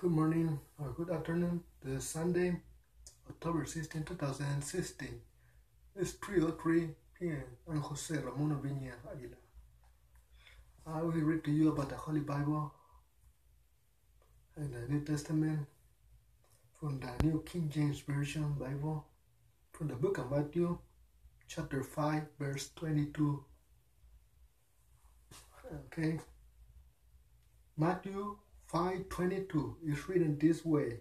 Good morning or good afternoon. This is Sunday, October 16, 2016. It's 3.03 p.m. I'm Jose Ramon Aviña Aguila. I will read to you about the Holy Bible and the New Testament from the New King James Version Bible from the book of Matthew, chapter 5, verse 22. Okay. Matthew 5.22 is written this way.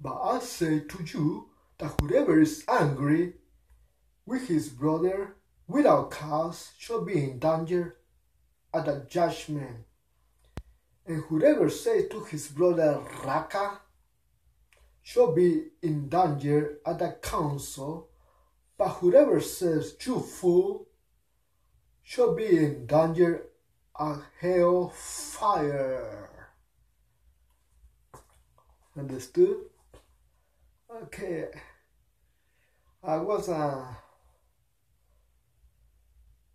But I say to you that whoever is angry with his brother without cause shall be in danger at the judgment. And whoever says to his brother Raka shall be in danger at the council. But whoever says you fool shall be in danger at hell fire. Understood? Okay. I was uh,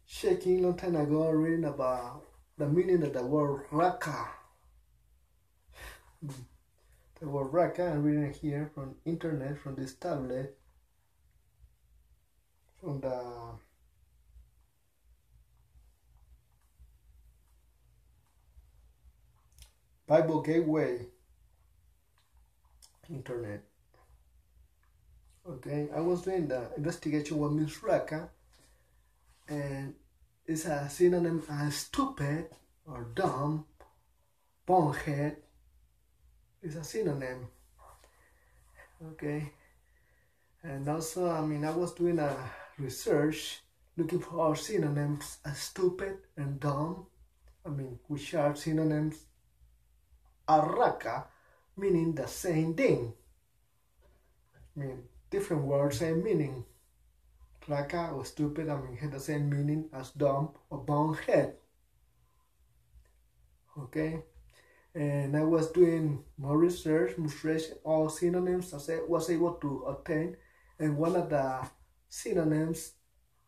shaking long time ago reading about the meaning of the word raka. The word raka I'm reading here from internet from this tablet from the Bible Gateway internet. Okay, I was doing the investigation what means raka, and it's a synonym as stupid or dumb, bonehead. It's a synonym. Okay, and also I mean I was doing a research looking for synonyms as stupid and dumb. I mean which are synonyms. Araka meaning the same thing. I mean, different words, same meaning. Raka or stupid, I mean, had the same meaning as dumb or bonehead. Okay, and I was doing more research, research all synonyms I was able to obtain, and one of the synonyms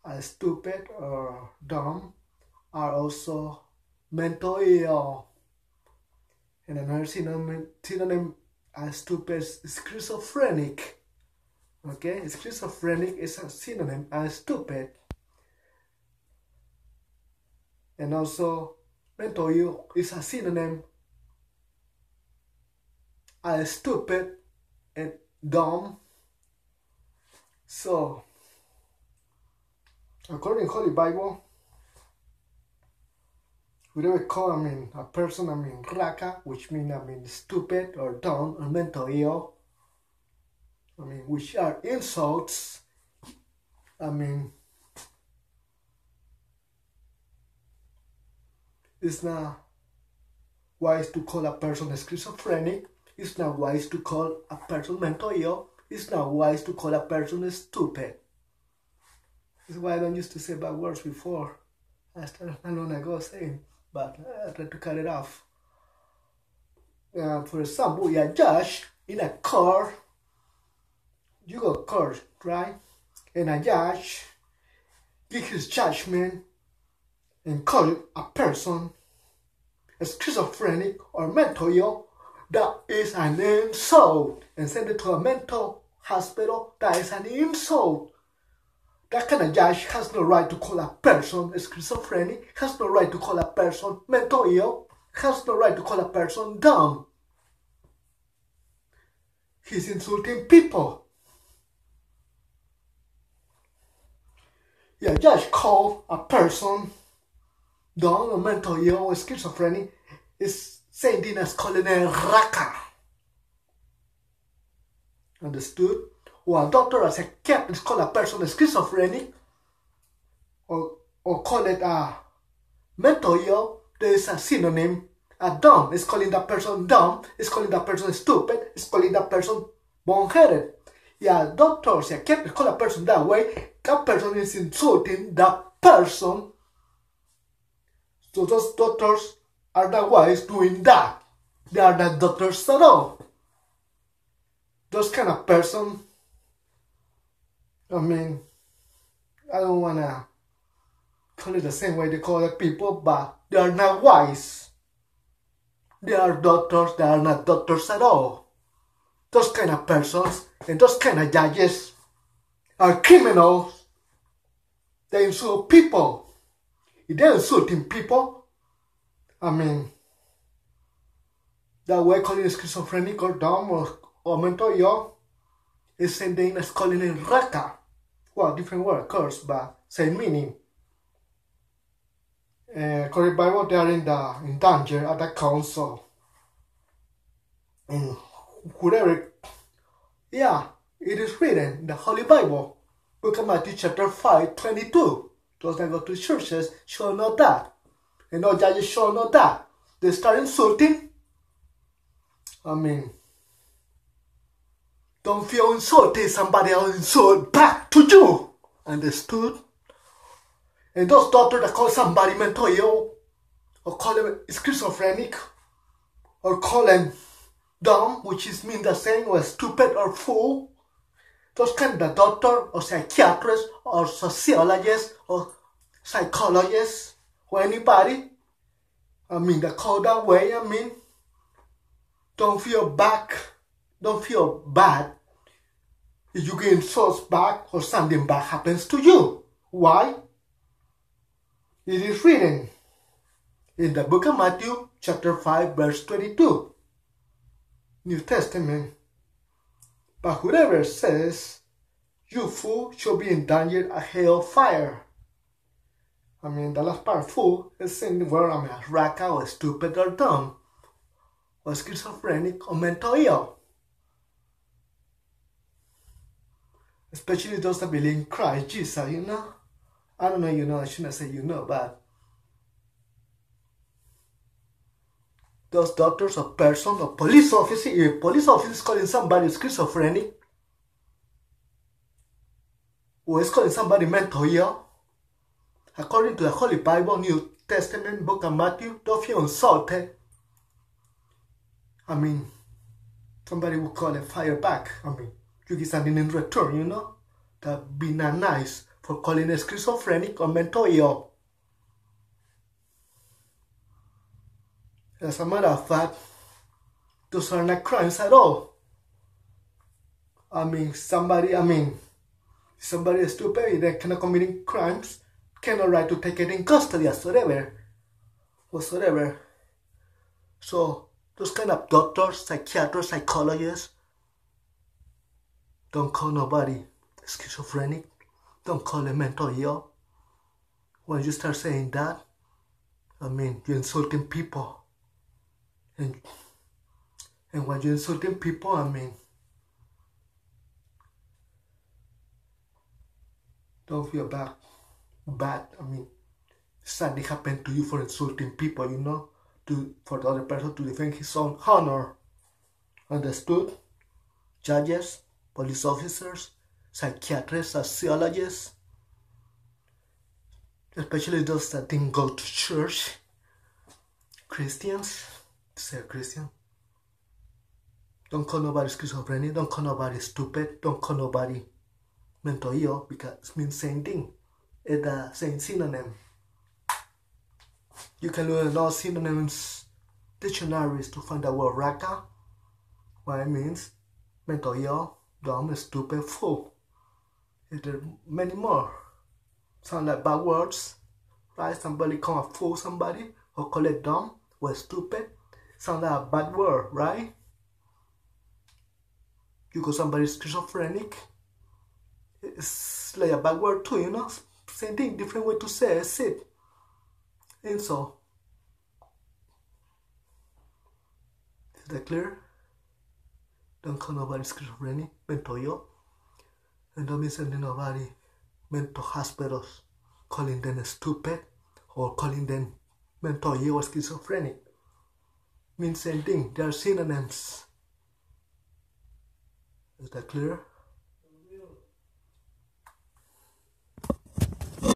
as stupid or dumb are also mental ill and another synonym, synonym as stupid is schizophrenic. Okay, schizophrenic is a synonym as stupid. And also, mental ill is a synonym as stupid and dumb. So, according to Holy Bible, we don't call I mean a person I mean raka, which means I mean stupid or dumb or mental ill. I mean which are insults. I mean it's not wise to call a person schizophrenic. It's not wise to call a person mental ill. It's not wise to call a person stupid. This is why I don't used to say bad words before. I started long ago saying but I tried to cut it off. Uh, for example, you're judge in a court. You go court, right? And a judge give his judgment and call a person a schizophrenic or mental ill. That is an insult. And send it to a mental hospital. That is an insult. That kind of judge has no right to call a person schizophrenic, has no right to call a person mental ill, has no right to call a person dumb. He's insulting people. Yeah, judge call a person dumb or mental ill or schizophrenic is same thing as calling a raka. Understood? Or a doctor as a cat is called a person schizophrenic or, or call it a mental ill, there is a synonym. A dumb is calling that person dumb, is calling that person stupid, is calling that person boneheaded. Yeah, doctors, yeah, can't call a person that way. That person is insulting that person. So those doctors are the ones doing that. They are not doctors at all. Those kind of person I mean, I don't want to call it the same way they call it people, but they are not wise. They are doctors they are not doctors at all. Those kind of persons and those kind of judges are criminals. They insult people. If they're insulting people, I mean, that way calling schizophrenic or dumb or, or mental ill is same thing as calling it raka. Well, different word, curse, but same meaning. Uh, according Bible, they are in the in danger at the council. And yeah, it is written in the Holy Bible, Book of Matthew chapter 5, 22. Those that go to churches shall know that. And all judges shall know that. They start insulting. I mean, don't feel insulted, somebody else insult back to you. Understood? And those doctors that call somebody mental ill, or call them schizophrenic, or call them dumb, which is mean the same, or stupid or fool, those kind of doctor or psychiatrist or sociologist or psychologist or anybody, I mean, they call that way, I mean, don't feel back, don't feel bad you get insults back or something bad happens to you. Why? It is written in the book of Matthew, chapter 5, verse 22, New Testament. But whoever says, You fool shall be in danger of hell fire. I mean, the last part, fool, is saying the word, I mean, raka or stupid or dumb, or schizophrenic or mental ill. Especially those that believe in Christ Jesus, you know. I don't know, you know, I shouldn't say you know, but those doctors or person or police officer, if police officer is calling somebody schizophrenic, or is calling somebody mental ill, according to the Holy Bible, New Testament, Book of Matthew, don't feel insulted. I mean, somebody will call a fire back. I mean, you get something in return, you know? That be not nice for calling a schizophrenic or mental ill. As a matter of fact, those are not crimes at all. I mean, somebody, I mean, somebody is stupid, they cannot committing crimes, cannot right to take it in custody or whatever, whatsoever. So, those kind of doctors, psychiatrists, psychologists, don't call nobody schizophrenic. Don't call it mental ill. When you start saying that, I mean, you're insulting people. And, and when you're insulting people, I mean, don't feel bad. Bad, I mean, something happened to you for insulting people, you know, to for the other person to defend his own honor. Understood? Judges, police officers, psychiatrists, sociologists, especially those that didn't go to church, Christians, say Christian. Don't call nobody schizophrenic, don't call nobody stupid, don't call nobody mental ill because it means same thing. It's the same synonym. You can learn all synonyms dictionaries to find the word raka, what it means, mental ill, dumb, stupid, fool. There many more. Sound like bad words, right? Somebody call a fool somebody or call it dumb or stupid. Sound like a bad word, right? You call somebody schizophrenic. It's like a bad word too, you know? Same thing, different way to say it. And so, is that clear? Don't call nobody schizophrenic, mental ill. And don't be sending nobody mental hospitals, calling them stupid or calling them mental ill or schizophrenic. Means same thing, they are synonyms. Is that clear?